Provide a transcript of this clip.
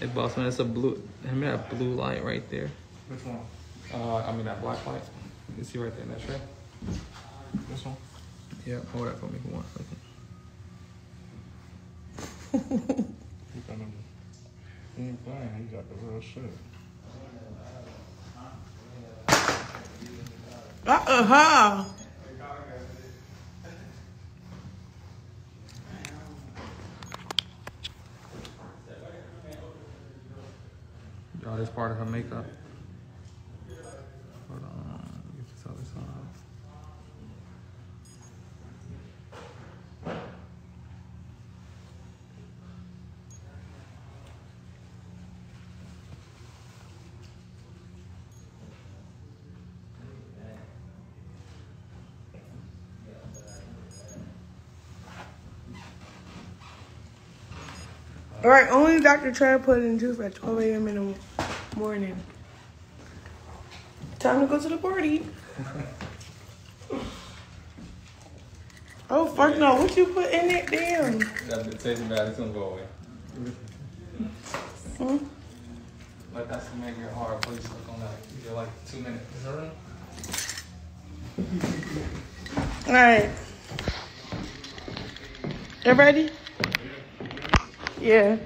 Hey, boss man, it's a blue. I mean that blue light right there. Which one? Uh, I mean that black light. You can see right there in that tray. This one? Yeah, hold that for me for one second. He got them. He ain't playing. He got the real shit. Uh-huh. Y'all, this part of her makeup. Hold on, All right, only Dr. Trey put in juice at 12 a.m. in the morning. Time to go to the party. oh, fuck no. What you put in it? Damn. That bit tastes bad. It's gonna go away. Hmm? Let that to make it hard. Please look on that. You get like two minutes. Is that right? All right. You ready? Yeah.